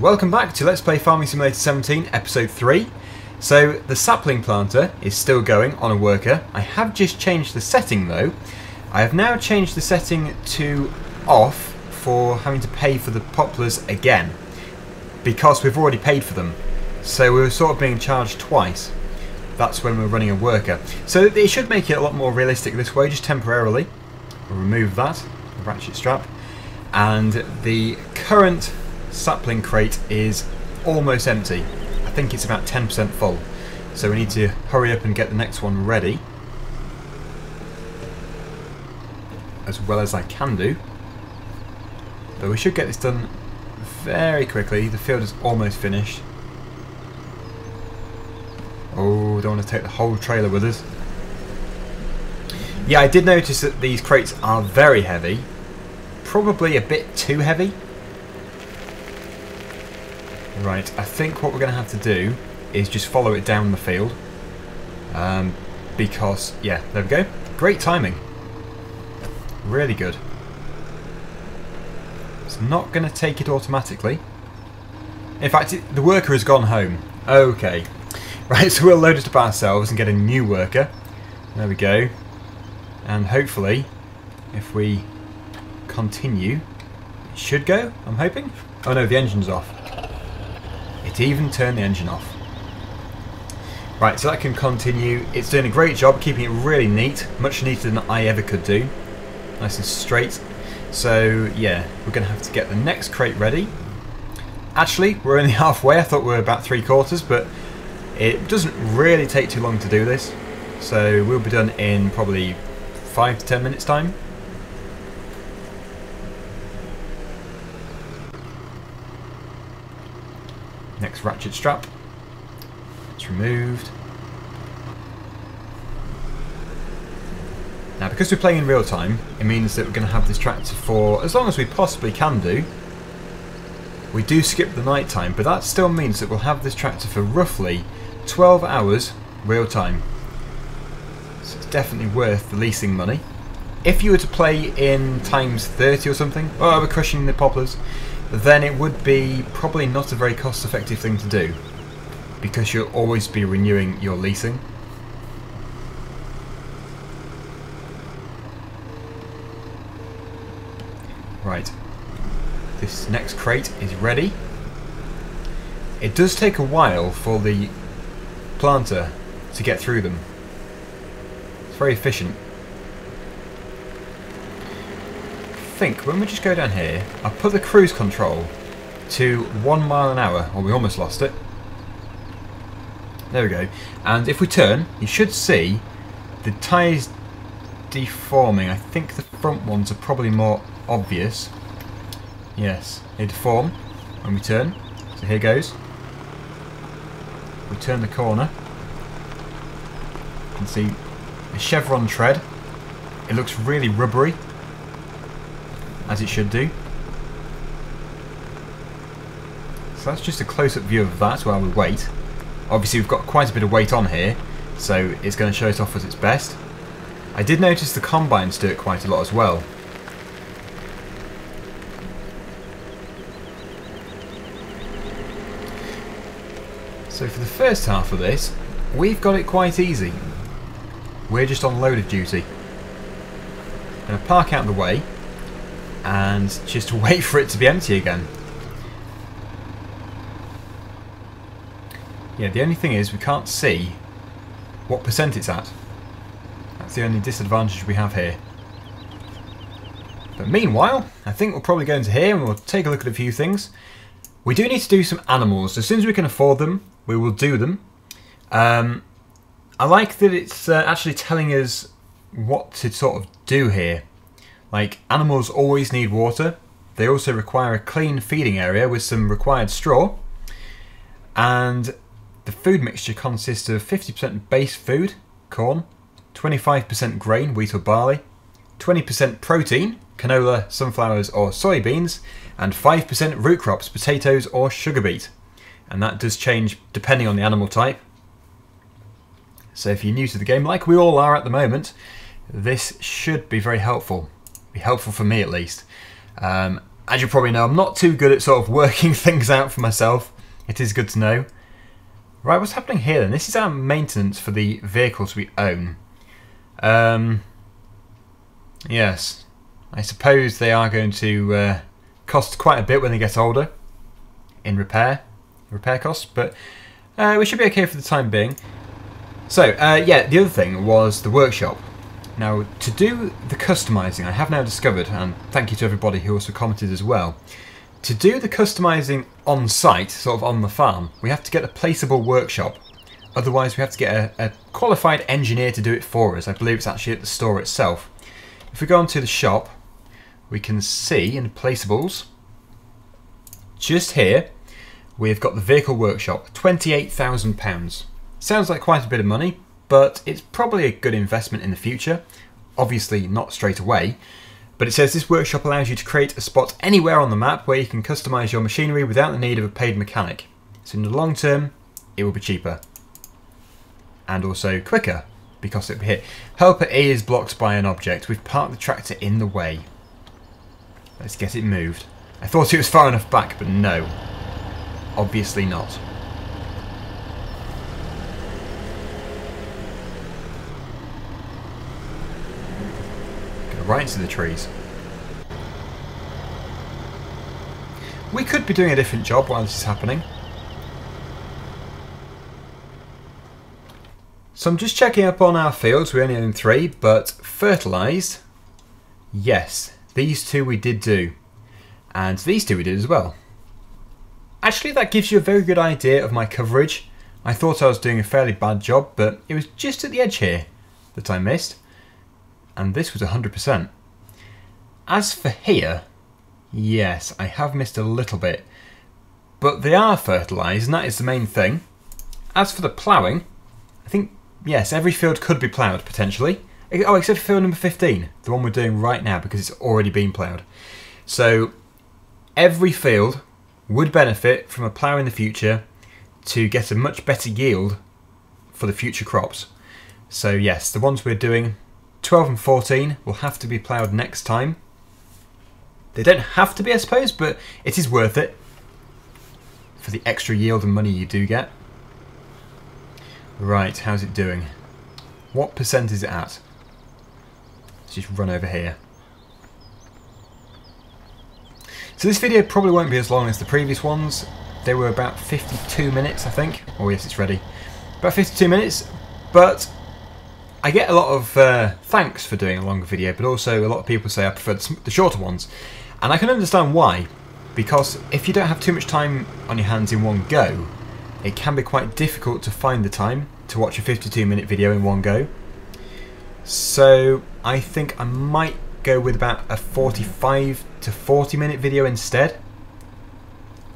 Welcome back to Let's Play Farming Simulator 17, Episode 3. So, the sapling planter is still going on a worker. I have just changed the setting though. I have now changed the setting to off for having to pay for the poplars again. Because we've already paid for them. So we were sort of being charged twice. That's when we're running a worker. So it should make it a lot more realistic this way, just temporarily. We'll remove that, ratchet strap. And the current sapling crate is almost empty. I think it's about 10% full. So we need to hurry up and get the next one ready. As well as I can do. But we should get this done very quickly. The field is almost finished. Oh, don't want to take the whole trailer with us. Yeah, I did notice that these crates are very heavy. Probably a bit too heavy. Right, I think what we're going to have to do is just follow it down the field. Um, because, yeah, there we go. Great timing. Really good. It's not going to take it automatically. In fact, it, the worker has gone home. Okay. Right, so we'll load it up ourselves and get a new worker. There we go. And hopefully, if we continue, it should go, I'm hoping. Oh no, the engine's off. It even turn the engine off. Right, so that can continue. It's doing a great job keeping it really neat, much neater than I ever could do. Nice and straight. So, yeah, we're going to have to get the next crate ready. Actually, we're only halfway. I thought we were about three quarters, but it doesn't really take too long to do this, so we'll be done in probably 5 to 10 minutes time. Ratchet strap. It's removed. Now because we're playing in real time, it means that we're going to have this tractor for as long as we possibly can do. We do skip the night time, but that still means that we'll have this tractor for roughly 12 hours real time. So it's definitely worth the leasing money. If you were to play in times 30 or something, oh we're crushing the poplars, then it would be probably not a very cost effective thing to do. Because you'll always be renewing your leasing. Right. This next crate is ready. It does take a while for the planter to get through them. It's very efficient. I think when we just go down here, I'll put the cruise control to one mile an hour, or we almost lost it. There we go. And if we turn, you should see the tyres deforming. I think the front ones are probably more obvious. Yes, they deform when we turn. So here goes we turn the corner, you can see a chevron tread. It looks really rubbery, as it should do. So that's just a close-up view of that while we wait. Obviously we've got quite a bit of weight on here, so it's going to show it off at its best. I did notice the combines do it quite a lot as well. So for the first half of this, we've got it quite easy. We're just on loaded duty. Going to park out the way and just wait for it to be empty again. Yeah, the only thing is we can't see what percent it's at. That's the only disadvantage we have here. But meanwhile, I think we'll probably go into here and we'll take a look at a few things. We do need to do some animals. As soon as we can afford them, we will do them. Um, I like that it's uh, actually telling us what to sort of do here. Like, animals always need water. They also require a clean feeding area with some required straw. And the food mixture consists of 50% base food, corn, 25% grain, wheat or barley, 20% protein, canola, sunflowers or soybeans, and 5% root crops, potatoes or sugar beet and that does change depending on the animal type. So if you're new to the game, like we all are at the moment, this should be very helpful. Be helpful for me at least. Um, as you probably know, I'm not too good at sort of working things out for myself. It is good to know. Right, what's happening here then? This is our maintenance for the vehicles we own. Um, yes, I suppose they are going to uh, cost quite a bit when they get older in repair, repair costs, but uh, we should be okay for the time being. So, uh, yeah, the other thing was the workshop. Now, to do the customising, I have now discovered, and thank you to everybody who also commented as well, to do the customising on site, sort of on the farm, we have to get a placeable workshop. Otherwise, we have to get a, a qualified engineer to do it for us. I believe it's actually at the store itself. If we go onto the shop, we can see in placeables, just here, we've got the vehicle workshop, £28,000. Sounds like quite a bit of money, but it's probably a good investment in the future. Obviously not straight away, but it says this workshop allows you to create a spot anywhere on the map where you can customise your machinery without the need of a paid mechanic. So in the long term, it will be cheaper. And also quicker, because it'll be here. Helper E is blocked by an object. We've parked the tractor in the way. Let's get it moved. I thought it was far enough back, but no. Obviously not. Right into the trees. We could be doing a different job while this is happening. So I'm just checking up on our fields, we only own three, but fertilised, yes, these two we did do. And these two we did as well. Actually that gives you a very good idea of my coverage. I thought I was doing a fairly bad job, but it was just at the edge here that I missed and this was 100%. As for here, yes, I have missed a little bit, but they are fertilised and that is the main thing. As for the ploughing, I think, yes, every field could be ploughed potentially. Oh, except for field number 15, the one we're doing right now because it's already been ploughed. So every field would benefit from a plough in the future to get a much better yield for the future crops. So yes, the ones we're doing 12 and 14 will have to be ploughed next time. They don't have to be, I suppose, but it is worth it for the extra yield and money you do get. Right, how's it doing? What percent is it at? Let's just run over here. So this video probably won't be as long as the previous ones. They were about 52 minutes, I think. Oh yes, it's ready. About 52 minutes, but I get a lot of uh, thanks for doing a longer video, but also a lot of people say I prefer the shorter ones. And I can understand why, because if you don't have too much time on your hands in one go, it can be quite difficult to find the time to watch a 52 minute video in one go. So I think I might go with about a 45 to 40 minute video instead,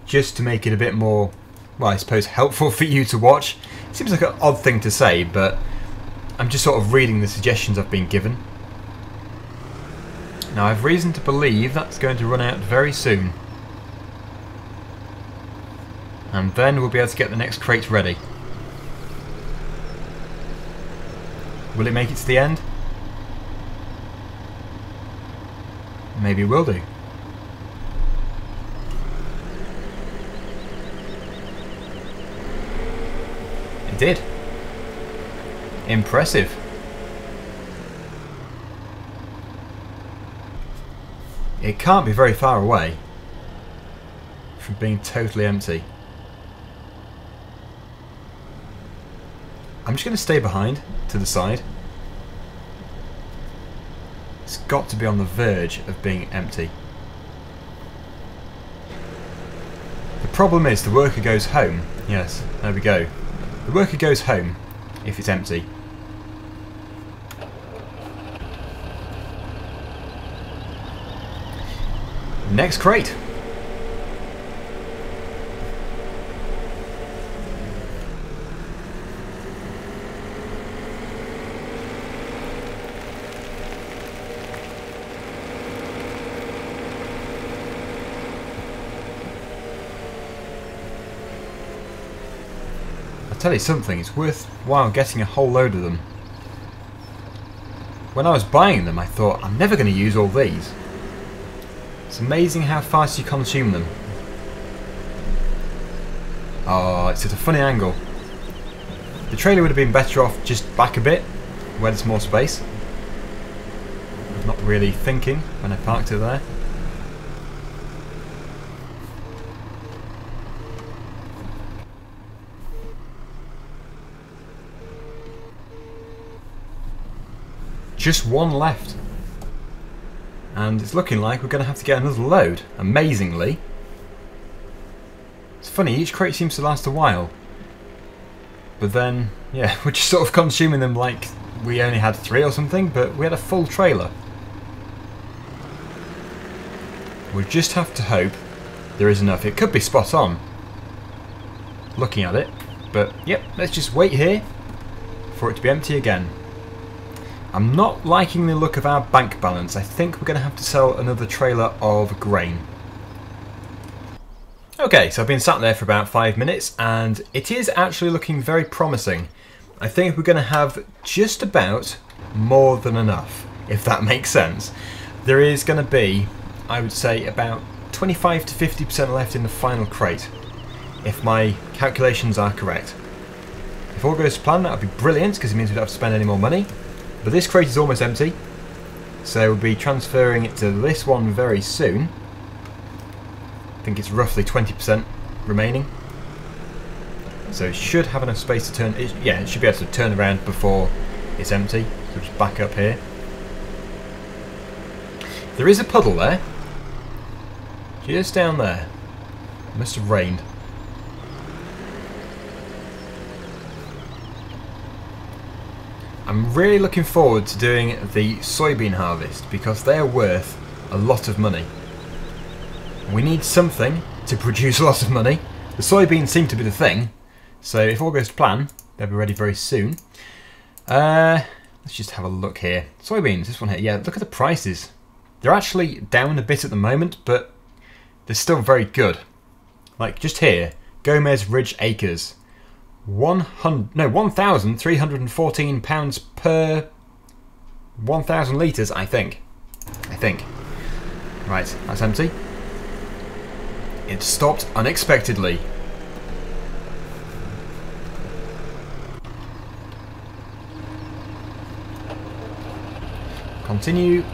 just to make it a bit more, well I suppose helpful for you to watch. Seems like an odd thing to say, but I'm just sort of reading the suggestions I've been given. Now I've reason to believe that's going to run out very soon. And then we'll be able to get the next crate ready. Will it make it to the end? Maybe it will do. It did. Impressive. It can't be very far away from being totally empty. I'm just going to stay behind to the side. It's got to be on the verge of being empty. The problem is the worker goes home. Yes, there we go. The worker goes home if it's empty. Next crate. Tell you something, it's worthwhile getting a whole load of them. When I was buying them I thought, I'm never going to use all these. It's amazing how fast you consume them. Oh, it's at a funny angle. The trailer would have been better off just back a bit, where there's more space. Not really thinking when I parked it there. Just one left. And it's looking like we're going to have to get another load, amazingly. It's funny, each crate seems to last a while. But then, yeah, we're just sort of consuming them like we only had three or something, but we had a full trailer. We just have to hope there is enough. It could be spot on, looking at it. But, yep, let's just wait here for it to be empty again. I'm not liking the look of our bank balance. I think we're going to have to sell another trailer of grain. Okay, so I've been sat there for about five minutes and it is actually looking very promising. I think we're going to have just about more than enough, if that makes sense. There is going to be, I would say, about 25 to 50% left in the final crate, if my calculations are correct. If all goes to plan, that would be brilliant because it means we don't have to spend any more money. But this crate is almost empty, so we'll be transferring it to this one very soon. I think it's roughly 20% remaining. So it should have enough space to turn, it, yeah, it should be able to turn around before it's empty. So just back up here. There is a puddle there. Just down there. It must have rained. I'm really looking forward to doing the soybean harvest because they're worth a lot of money. We need something to produce lots of money. The soybeans seem to be the thing, so if all goes to plan, they'll be ready very soon. Uh, let's just have a look here. Soybeans, this one here. Yeah, look at the prices. They're actually down a bit at the moment, but they're still very good. Like just here, Gomez Ridge Acres. 100 no 1314 pounds per 1000 liters I think. I think. Right that's empty. It stopped unexpectedly. Continue.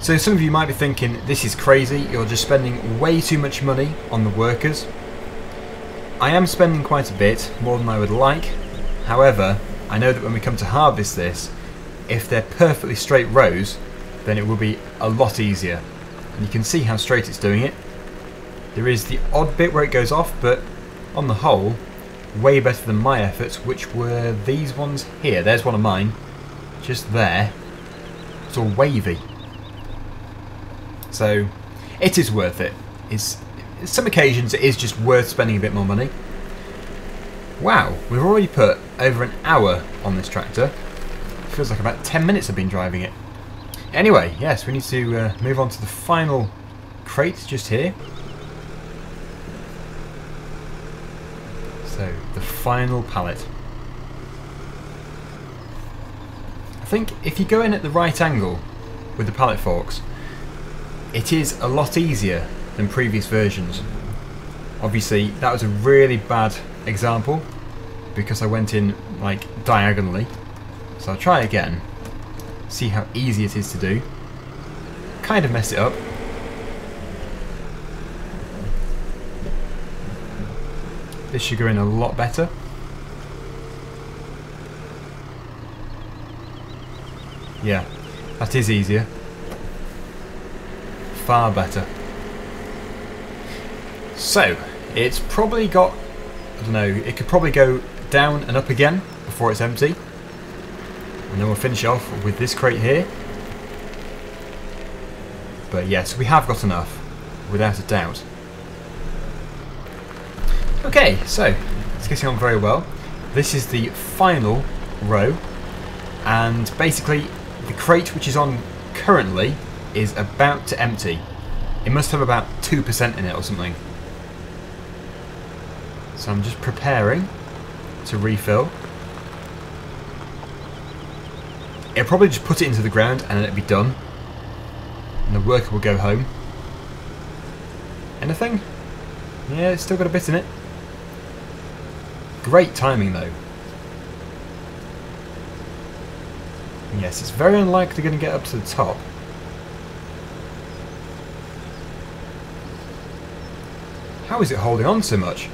So some of you might be thinking this is crazy. You're just spending way too much money on the workers I am spending quite a bit, more than I would like. However, I know that when we come to harvest this, if they're perfectly straight rows, then it will be a lot easier. And you can see how straight it's doing it. There is the odd bit where it goes off, but on the whole, way better than my efforts, which were these ones here. There's one of mine, just there. It's all wavy. So, it is worth it. It's some occasions it is just worth spending a bit more money. Wow, we've already put over an hour on this tractor. Feels like about 10 minutes I've been driving it. Anyway, yes, we need to uh, move on to the final crate just here. So, the final pallet. I think if you go in at the right angle with the pallet forks, it is a lot easier than previous versions. Obviously, that was a really bad example because I went in like diagonally. So I'll try again, see how easy it is to do. Kind of mess it up. This should go in a lot better. Yeah, that is easier. Far better. So, it's probably got, I don't know, it could probably go down and up again before it's empty. And then we'll finish off with this crate here. But yes, we have got enough, without a doubt. Okay, so, it's getting on very well. This is the final row, and basically the crate which is on currently is about to empty. It must have about 2% in it or something. So I'm just preparing to refill. It'll probably just put it into the ground and then it'll be done. And the worker will go home. Anything? Yeah, it's still got a bit in it. Great timing though. Yes, it's very unlikely going to get up to the top. How is it holding on so much?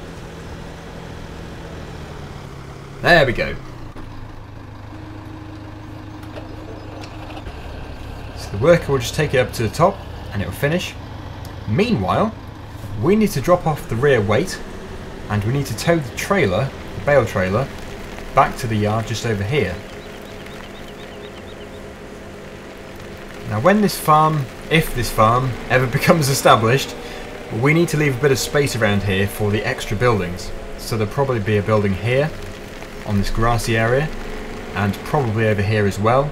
There we go. So the worker will just take it up to the top and it will finish. Meanwhile, we need to drop off the rear weight and we need to tow the trailer, the bale trailer, back to the yard just over here. Now when this farm, if this farm, ever becomes established, we need to leave a bit of space around here for the extra buildings. So there'll probably be a building here, on this grassy area, and probably over here as well.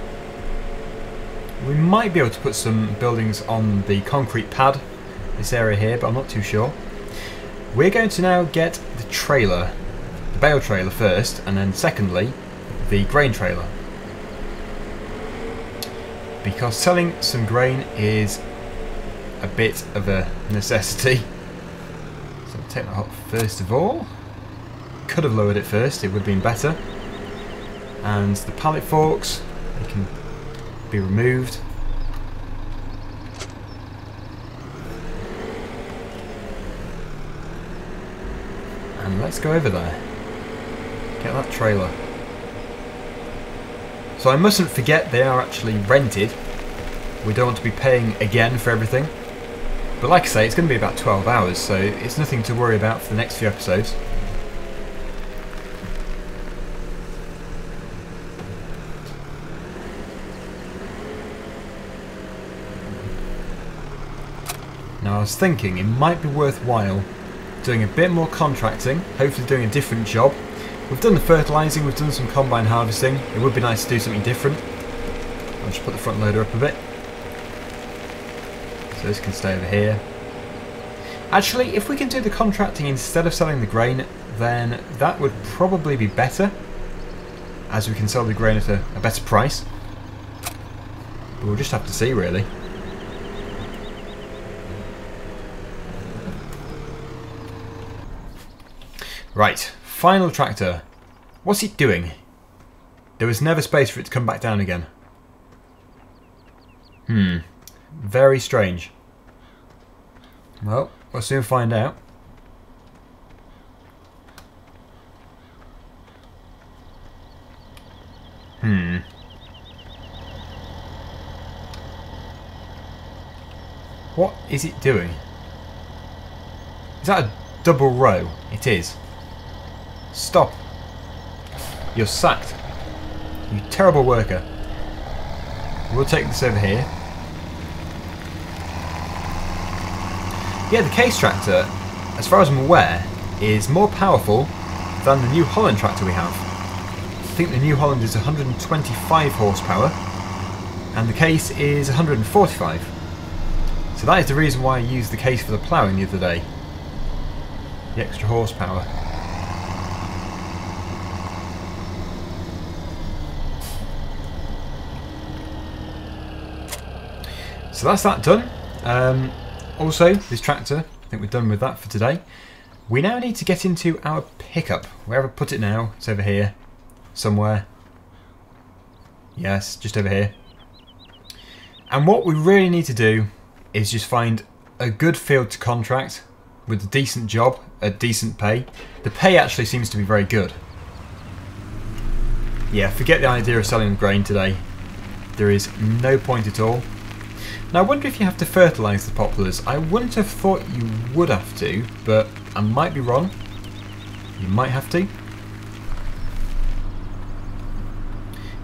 We might be able to put some buildings on the concrete pad, this area here, but I'm not too sure. We're going to now get the trailer, the bale trailer first, and then secondly, the grain trailer. Because selling some grain is a bit of a necessity. So I'll take that off first of all. Could have lowered it first, it would have been better. And the pallet forks, they can be removed. And let's go over there. Get that trailer. So I mustn't forget they are actually rented. We don't want to be paying again for everything. But like I say, it's going to be about 12 hours, so it's nothing to worry about for the next few episodes. Now I was thinking it might be worthwhile doing a bit more contracting, hopefully doing a different job. We've done the fertilising, we've done some combine harvesting, it would be nice to do something different. I'll just put the front loader up a bit. So this can stay over here. Actually, if we can do the contracting instead of selling the grain, then that would probably be better, as we can sell the grain at a, a better price. But we'll just have to see, really. Right, final tractor. What's it doing? There was never space for it to come back down again. Hmm. Very strange. Well, we'll soon find out. Hmm. What is it doing? Is that a double row? It is. Stop. You're sacked. You terrible worker. We'll take this over here. Yeah, the case tractor, as far as I'm aware, is more powerful than the New Holland tractor we have. I think the New Holland is 125 horsepower and the case is 145. So that is the reason why I used the case for the ploughing the other day. The extra horsepower. So that's that done. Um, also, this tractor, I think we're done with that for today. We now need to get into our pickup. Wherever I put it now, it's over here. Somewhere. Yes, just over here. And what we really need to do is just find a good field to contract with a decent job, a decent pay. The pay actually seems to be very good. Yeah, forget the idea of selling grain today. There is no point at all. Now I wonder if you have to fertilise the poplars. I wouldn't have thought you would have to, but I might be wrong. You might have to.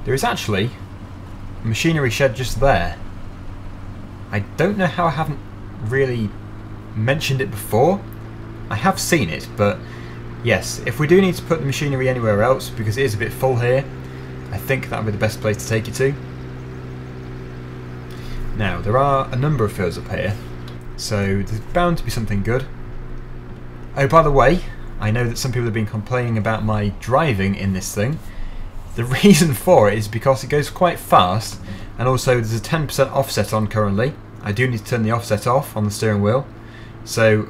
There is actually a machinery shed just there. I don't know how I haven't really mentioned it before. I have seen it, but yes, if we do need to put the machinery anywhere else, because it is a bit full here, I think that would be the best place to take it to. Now, there are a number of fields up here, so there's bound to be something good. Oh, by the way, I know that some people have been complaining about my driving in this thing. The reason for it is because it goes quite fast, and also there's a 10% offset on currently. I do need to turn the offset off on the steering wheel, so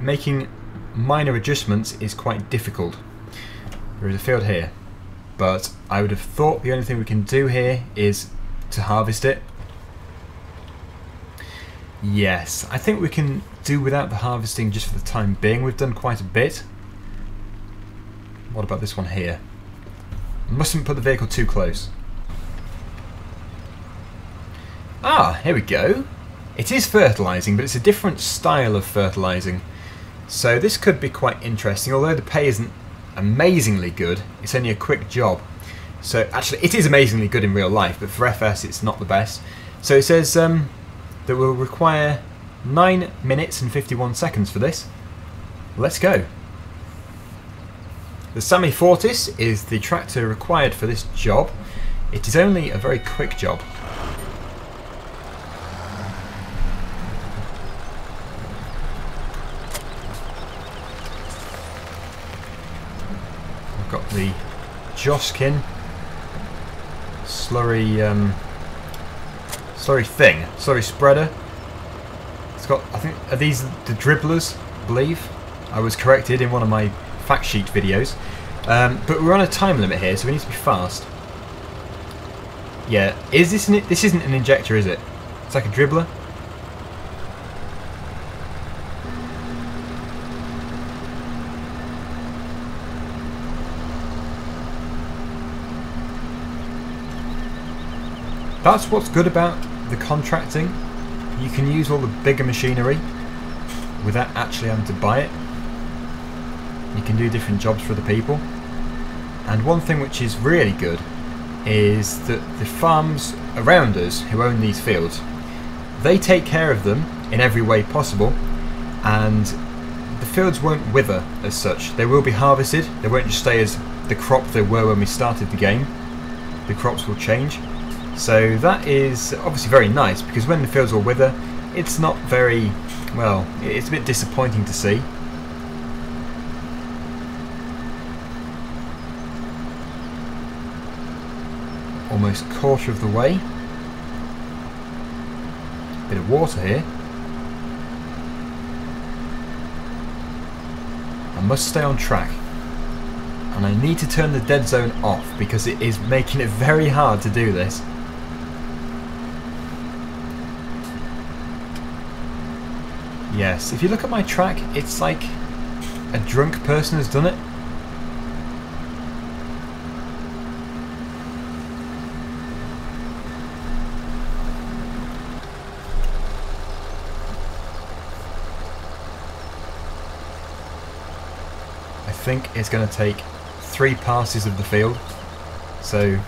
making minor adjustments is quite difficult. There is a field here, but I would have thought the only thing we can do here is to harvest it. Yes, I think we can do without the harvesting just for the time being. We've done quite a bit. What about this one here? Mustn't put the vehicle too close. Ah, here we go. It is fertilising, but it's a different style of fertilising. So this could be quite interesting, although the pay isn't amazingly good, it's only a quick job. So actually, it is amazingly good in real life, but for FS it's not the best. So it says um, that will require 9 minutes and 51 seconds for this. Let's go. The Same Fortis is the tractor required for this job. It is only a very quick job. I've got the Joskin slurry um, slurry thing, Sorry, spreader. It's got, I think, are these the dribblers? I believe I was corrected in one of my fact sheet videos. Um, but we're on a time limit here, so we need to be fast. Yeah, is this an, this isn't an injector, is it? It's like a dribbler. That's what's good about the contracting. You can use all the bigger machinery without actually having to buy it. You can do different jobs for the people. And one thing which is really good is that the farms around us who own these fields, they take care of them in every way possible and the fields won't wither as such. They will be harvested, they won't just stay as the crop they were when we started the game. The crops will change. So that is obviously very nice because when the fields will wither, it's not very, well, it's a bit disappointing to see. Almost quarter of the way. Bit of water here. I must stay on track. And I need to turn the dead zone off because it is making it very hard to do this. Yes, if you look at my track, it's like a drunk person has done it. I think it's going to take three passes of the field. So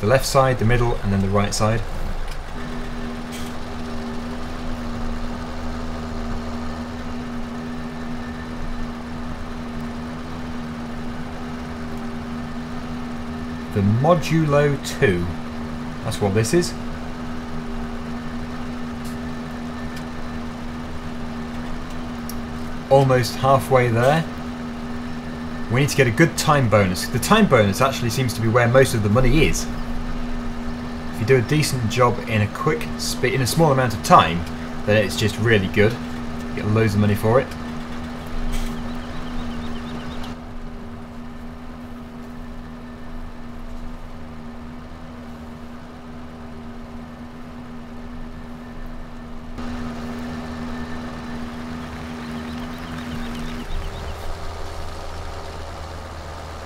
the left side, the middle, and then the right side. The Modulo 2. That's what this is. Almost halfway there. We need to get a good time bonus. The time bonus actually seems to be where most of the money is. If you do a decent job in a quick in a small amount of time, then it's just really good. Get loads of money for it.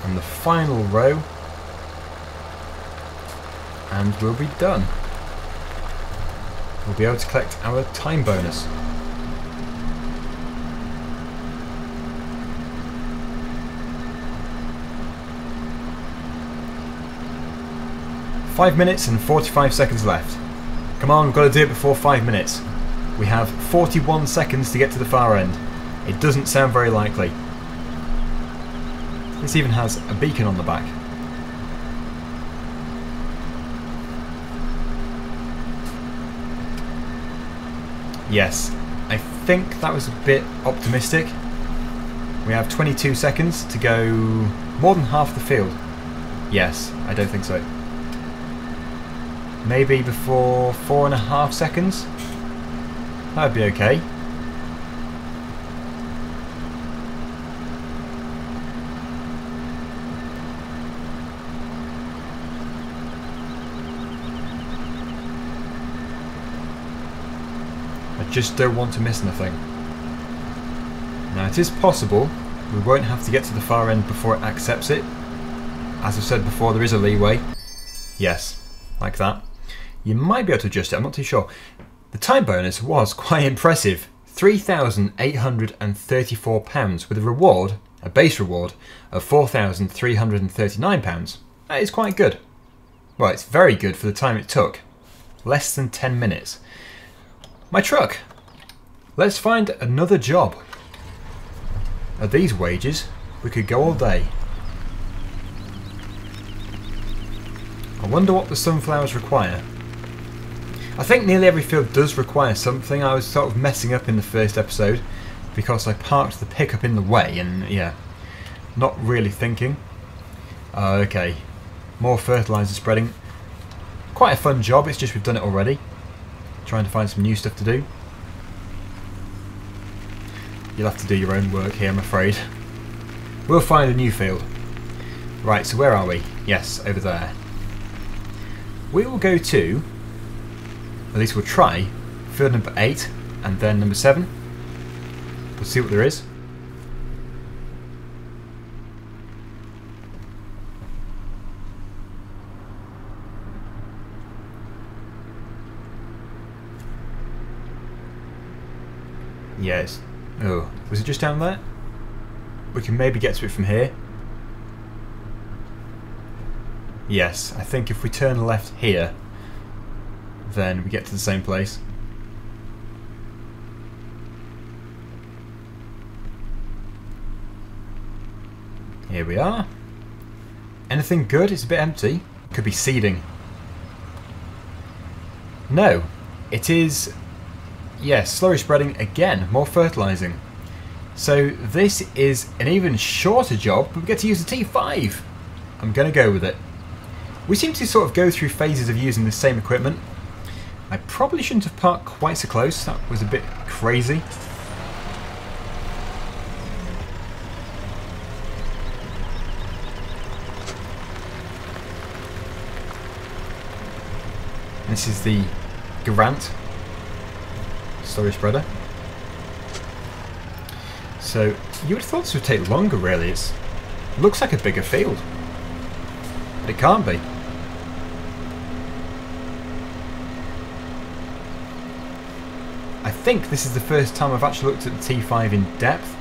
And the final row and we'll be done. We'll be able to collect our time bonus. Five minutes and 45 seconds left. Come on, we've got to do it before five minutes. We have 41 seconds to get to the far end. It doesn't sound very likely. This even has a beacon on the back. Yes, I think that was a bit optimistic. We have 22 seconds to go more than half the field. Yes, I don't think so. Maybe before four and a half seconds? That'd be okay. Just don't want to miss nothing. Now it is possible we won't have to get to the far end before it accepts it. As I've said before, there is a leeway. Yes, like that. You might be able to adjust it, I'm not too sure. The time bonus was quite impressive. £3,834 with a reward, a base reward, of £4,339. That is quite good. Well, it's very good for the time it took. Less than 10 minutes. My truck. Let's find another job. At these wages, we could go all day. I wonder what the sunflowers require. I think nearly every field does require something. I was sort of messing up in the first episode because I parked the pickup in the way and yeah, not really thinking. Uh, okay, more fertiliser spreading. Quite a fun job, it's just we've done it already. Trying to find some new stuff to do. You'll have to do your own work here, I'm afraid. We'll find a new field. Right, so where are we? Yes, over there. We will go to, at least we'll try, field number 8 and then number 7. We'll see what there is. Yes. Oh, was it just down there? We can maybe get to it from here. Yes, I think if we turn left here, then we get to the same place. Here we are. Anything good? It's a bit empty. Could be seeding. No, it is Yes, slurry spreading again, more fertilising. So this is an even shorter job, but we get to use the T5. I'm going to go with it. We seem to sort of go through phases of using the same equipment. I probably shouldn't have parked quite so close, that was a bit crazy. This is the Garant slurry spreader. So you would have thought this would take longer really. It looks like a bigger field. But it can't be. I think this is the first time I've actually looked at the T5 in depth.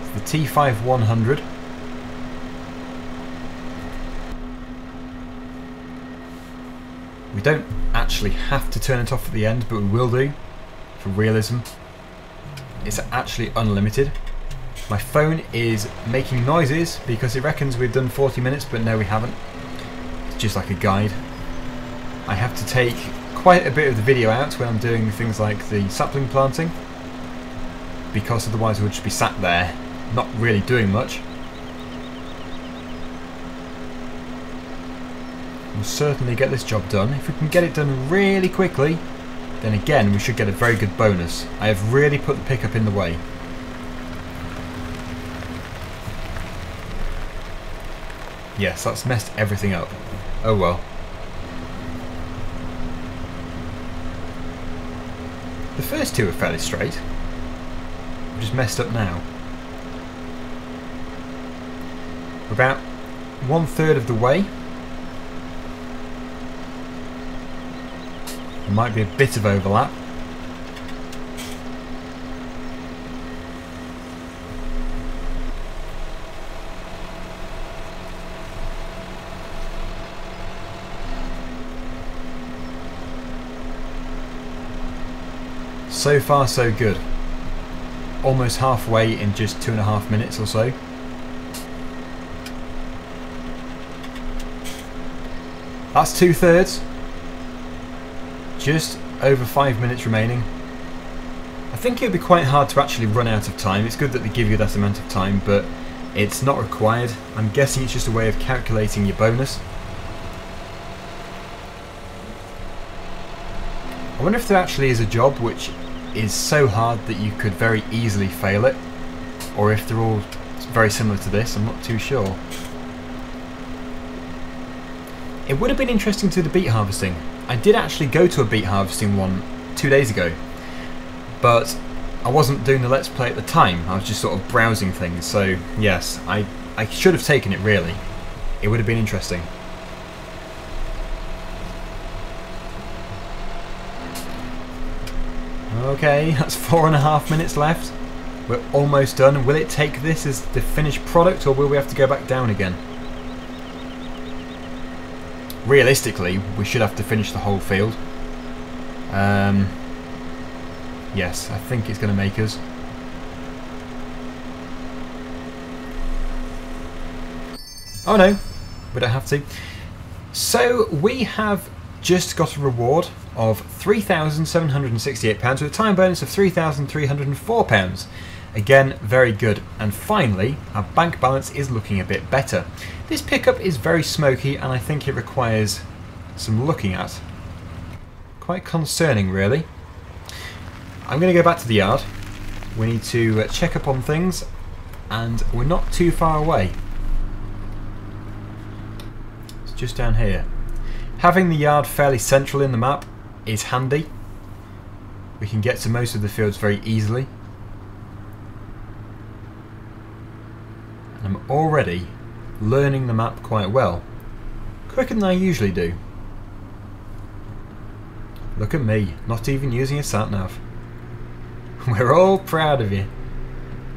It's the T5 100. We don't actually have to turn it off at the end, but we will do for realism. It's actually unlimited. My phone is making noises because it reckons we've done 40 minutes, but no we haven't. It's just like a guide. I have to take quite a bit of the video out when I'm doing things like the sapling planting because otherwise we'll just be sat there not really doing much. We'll certainly get this job done. If we can get it done really quickly, then again we should get a very good bonus. I have really put the pickup in the way. Yes, that's messed everything up. Oh well. The first two are fairly straight. I'm just messed up now. About one third of the way There might be a bit of overlap. So far so good. Almost halfway in just two and a half minutes or so. That's two thirds. Just over five minutes remaining. I think it would be quite hard to actually run out of time. It's good that they give you that amount of time, but it's not required. I'm guessing it's just a way of calculating your bonus. I wonder if there actually is a job which is so hard that you could very easily fail it, or if they're all very similar to this, I'm not too sure. It would have been interesting to the beet harvesting. I did actually go to a beet harvesting one two days ago. but I wasn't doing the Let's Play at the time. I was just sort of browsing things. So yes, I, I should have taken it really. It would have been interesting. Okay, that's four and a half minutes left. We're almost done. Will it take this as the finished product or will we have to go back down again? Realistically, we should have to finish the whole field. Um, yes, I think it's going to make us. Oh no, we don't have to. So we have just got a reward of £3,768 with a time bonus of £3,304. Again, very good. And finally, our bank balance is looking a bit better. This pickup is very smoky and I think it requires some looking at. Quite concerning, really. I'm going to go back to the yard. We need to uh, check up on things and we're not too far away. It's just down here. Having the yard fairly central in the map is handy. We can get to most of the fields very easily. I'm already learning the map quite well. Quicker than I usually do. Look at me, not even using a sat-nav. We're all proud of you.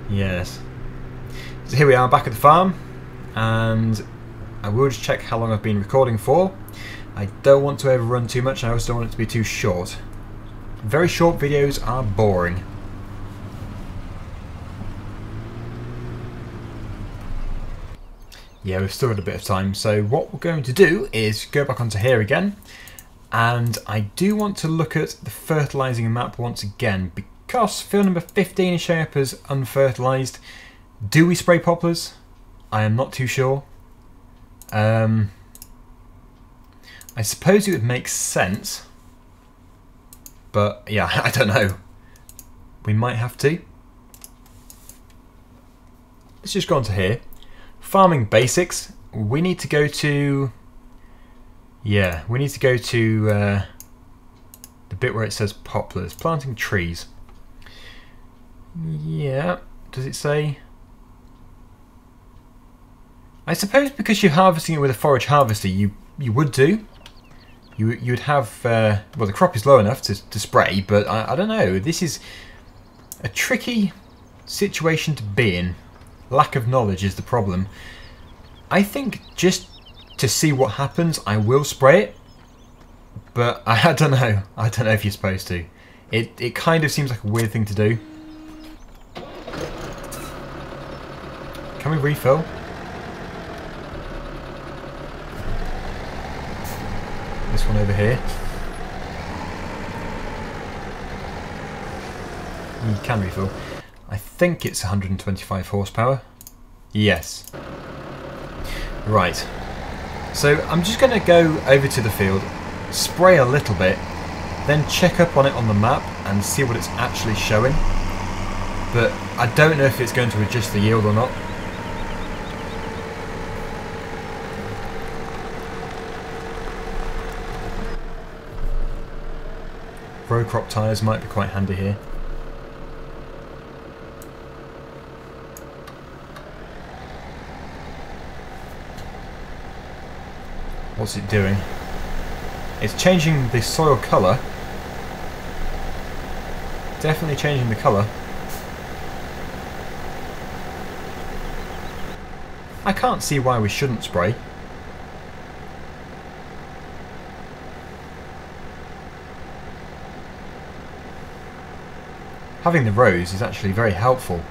Yes. So here we are back at the farm, and I will just check how long I've been recording for. I don't want to overrun too much, I also don't want it to be too short. Very short videos are boring. Yeah, we've still got a bit of time, so what we're going to do is go back onto here again, and I do want to look at the fertilising map once again, because field number 15 is showing up as unfertilised. Do we spray poplars? I am not too sure. Um, I suppose it would make sense, but yeah, I don't know. We might have to. Let's just go on to here. Farming basics. We need to go to... Yeah, we need to go to uh, the bit where it says poplars. Planting trees. Yeah, does it say? I suppose because you're harvesting it with a forage harvester, you you would do. You you would have uh, well, the crop is low enough to to spray, but I, I don't know. This is a tricky situation to be in. Lack of knowledge is the problem. I think just to see what happens, I will spray it. But I, I don't know. I don't know if you're supposed to. It, it kind of seems like a weird thing to do. Can we refill? This one over here. You can refill. I think it's 125 horsepower. Yes. Right. So I'm just going to go over to the field, spray a little bit, then check up on it on the map and see what it's actually showing. But I don't know if it's going to adjust the yield or not. Row crop tyres might be quite handy here. What's it doing? It's changing the soil colour. Definitely changing the colour. I can't see why we shouldn't spray. Having the rows is actually very helpful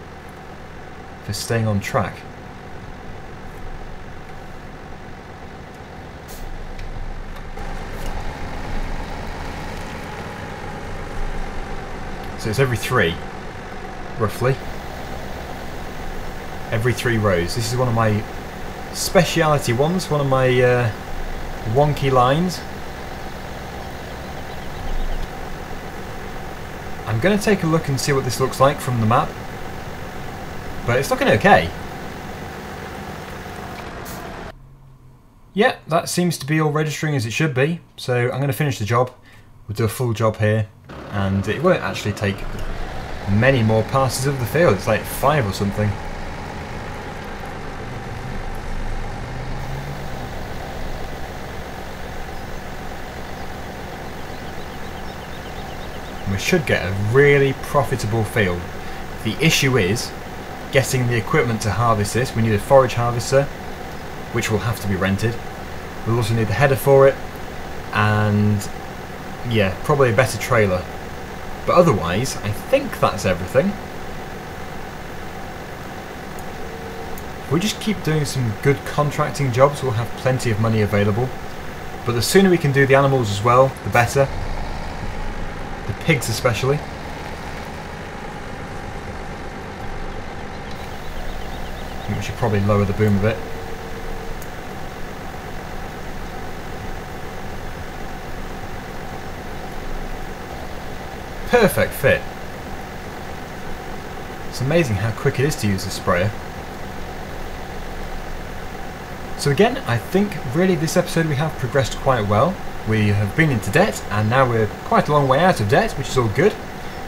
for staying on track. It's every three, roughly. Every three rows. This is one of my speciality ones, one of my uh, wonky lines. I'm going to take a look and see what this looks like from the map. But it's looking okay. Yeah, that seems to be all registering as it should be. So I'm going to finish the job. We'll do a full job here and it won't actually take many more passes of the field. It's like five or something. we should get a really profitable field. The issue is getting the equipment to harvest this. We need a forage harvester, which will have to be rented. We'll also need the header for it, and yeah, probably a better trailer. But otherwise, I think that's everything. If we just keep doing some good contracting jobs, we'll have plenty of money available. But the sooner we can do the animals as well, the better the pigs especially. We should probably lower the boom a bit. Perfect fit. It's amazing how quick it is to use the sprayer. So again, I think really this episode we have progressed quite well. We have been into debt, and now we're quite a long way out of debt, which is all good.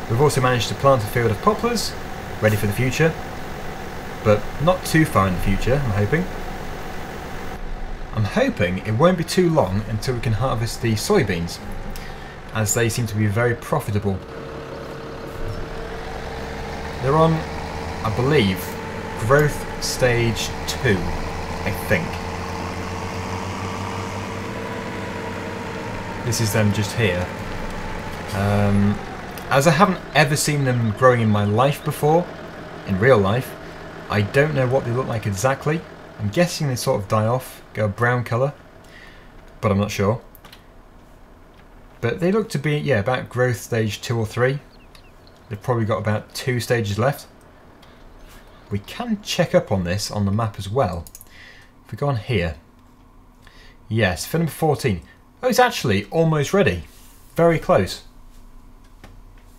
We've also managed to plant a field of poplars, ready for the future, but not too far in the future, I'm hoping. I'm hoping it won't be too long until we can harvest the soybeans, as they seem to be very profitable. They're on, I believe, growth stage 2, I think. This is them just here. Um, as I haven't ever seen them growing in my life before, in real life, I don't know what they look like exactly. I'm guessing they sort of die off, go brown colour, but I'm not sure. But they look to be, yeah, about growth stage 2 or 3. They've probably got about two stages left. We can check up on this on the map as well. If we go on here. Yes, for number 14. Oh, it's actually almost ready. Very close.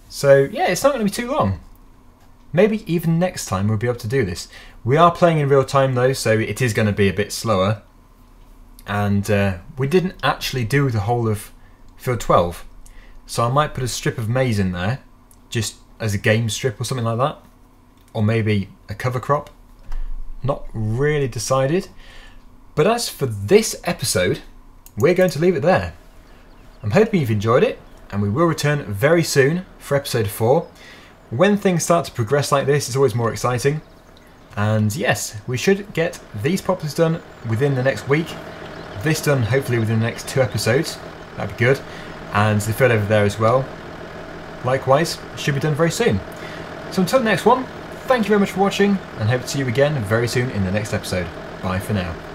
So, yeah, it's not going to be too long. Maybe even next time we'll be able to do this. We are playing in real time though, so it is going to be a bit slower. And uh, we didn't actually do the whole of field 12. So I might put a strip of maize in there, just as a game strip or something like that. Or maybe a cover crop. Not really decided. But as for this episode, we're going to leave it there. I'm hoping you've enjoyed it, and we will return very soon for episode 4. When things start to progress like this, it's always more exciting. And yes, we should get these poplars done within the next week. This done hopefully within the next two episodes. That'd be good. And the field over there as well. Likewise, should be done very soon. So until the next one, thank you very much for watching, and hope to see you again very soon in the next episode. Bye for now.